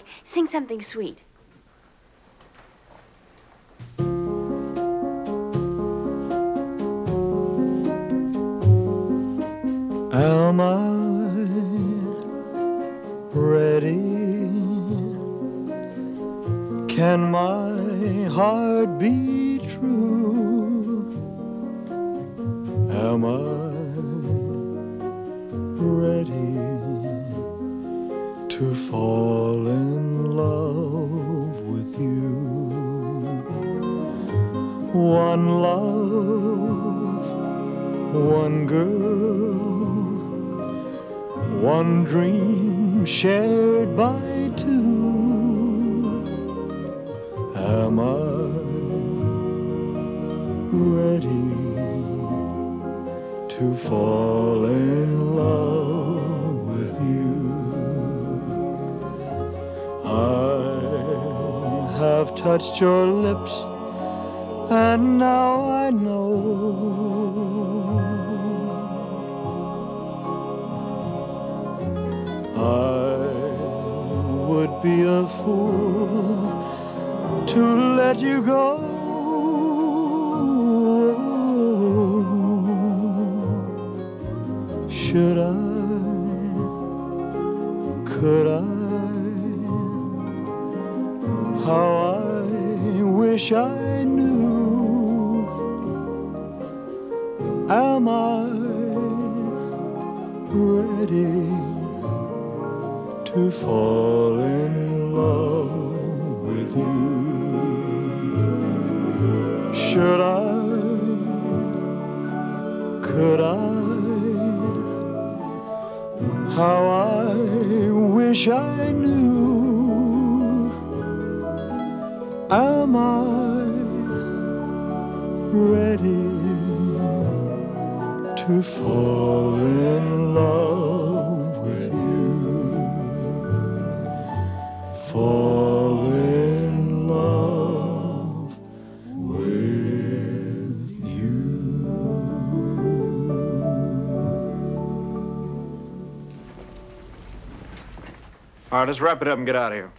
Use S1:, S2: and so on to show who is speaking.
S1: Mike, sing something sweet.
S2: Am I ready? Can my heart be true? Am I to fall in love with you? One love, one girl, one dream shared by two. Am I ready to fall have touched your lips, and now I know. I would be a fool to let you go. Should I? Could I? How I wish I knew. Am I ready to fall in love with you? Should I? Could I? How I wish I knew. Am I ready to fall in love with you? Fall in love with you.
S3: All right, let's wrap it up and get out of here.